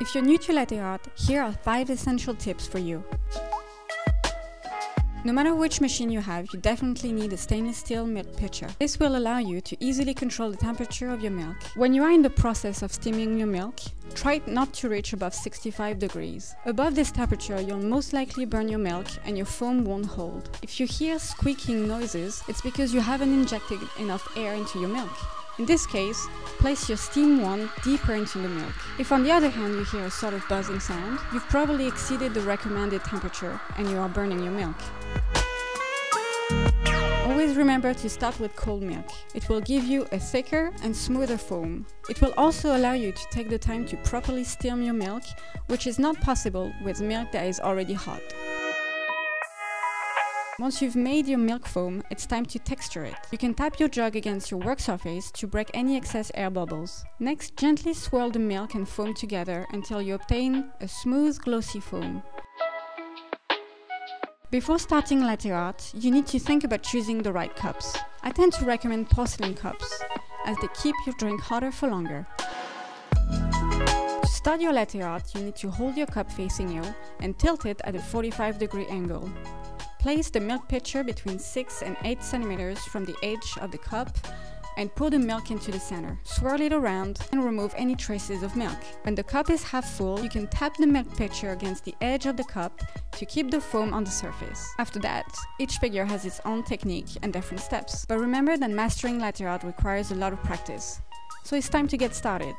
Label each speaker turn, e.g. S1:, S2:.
S1: If you're new to latte art, here are 5 essential tips for you. No matter which machine you have, you definitely need a stainless steel milk pitcher. This will allow you to easily control the temperature of your milk. When you are in the process of steaming your milk, try not to reach above 65 degrees. Above this temperature, you'll most likely burn your milk and your foam won't hold. If you hear squeaking noises, it's because you haven't injected enough air into your milk. In this case, place your steam wand deeper into the milk. If on the other hand you hear a sort of buzzing sound, you've probably exceeded the recommended temperature and you are burning your milk. Always remember to start with cold milk. It will give you a thicker and smoother foam. It will also allow you to take the time to properly steam your milk, which is not possible with milk that is already hot. Once you've made your milk foam, it's time to texture it. You can tap your jug against your work surface to break any excess air bubbles. Next, gently swirl the milk and foam together until you obtain a smooth, glossy foam. Before starting latte art, you need to think about choosing the right cups. I tend to recommend porcelain cups, as they keep your drink hotter for longer. To start your latte art, you need to hold your cup facing you and tilt it at a 45 degree angle. Place the milk pitcher between 6 and 8 centimeters from the edge of the cup and pour the milk into the center. Swirl it around and remove any traces of milk. When the cup is half full, you can tap the milk pitcher against the edge of the cup to keep the foam on the surface. After that, each figure has its own technique and different steps. But remember that mastering latte art requires a lot of practice. So it's time to get started.